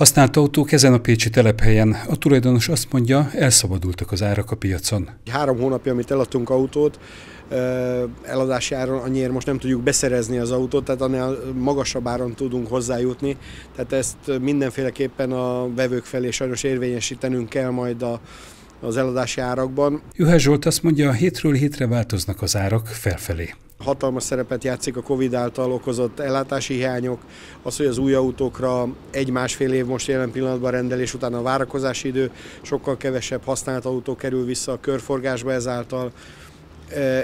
Használt autók ezen a pécsi telephelyen. A tulajdonos azt mondja, elszabadultak az árak a piacon. Három hónapja, amit eladtunk autót, eladási áron annyiért most nem tudjuk beszerezni az autót, tehát annál magasabb áron tudunk hozzájutni. Tehát ezt mindenféleképpen a vevők felé sajnos érvényesítenünk kell majd a, az eladási árakban. Juhász Zsolt azt mondja, hétről hétre változnak az árak felfelé. Hatalmas szerepet játszik a Covid által okozott ellátási hiányok, az, hogy az új autókra egy-másfél év most jelen pillanatban rendelés után a várakozási idő, sokkal kevesebb használt autó kerül vissza a körforgásba ezáltal,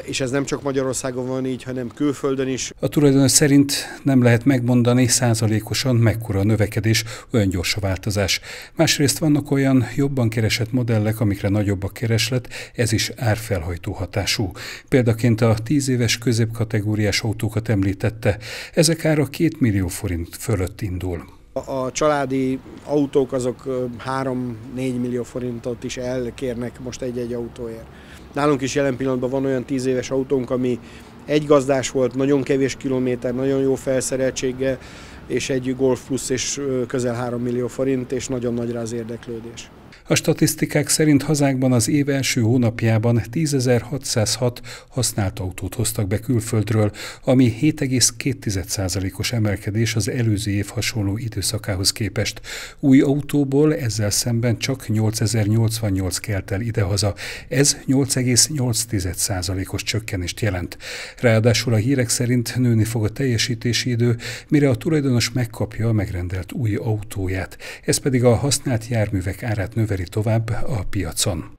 és ez nem csak Magyarországon van így, hanem külföldön is. A tulajdonos szerint nem lehet megmondani százalékosan mekkora a növekedés, olyan gyors a változás. Másrészt vannak olyan jobban keresett modellek, amikre nagyobb a kereslet, ez is árfelhajtó hatású. Példaként a 10 éves középkategóriás autókat említette, ezek ára 2 millió forint fölött indul. A családi autók azok 3-4 millió forintot is elkérnek most egy-egy autóért. Nálunk is jelen pillanatban van olyan 10 éves autónk, ami egy gazdás volt, nagyon kevés kilométer, nagyon jó felszereltséggel, és egy Golf Plus és közel 3 millió forint, és nagyon nagy az érdeklődés. A statisztikák szerint hazánkban az év első hónapjában 10.606 használt autót hoztak be külföldről, ami 7,2%-os emelkedés az előző év hasonló időszakához képest. Új autóból ezzel szemben csak 8088 kelt el idehaza. Ez 8,8%-os csökkenést jelent. Ráadásul a hírek szerint nőni fog a teljesítési idő, mire a tulajdonos megkapja a megrendelt új autóját. Ez pedig a használt járművek árát növeli tovább a piacon.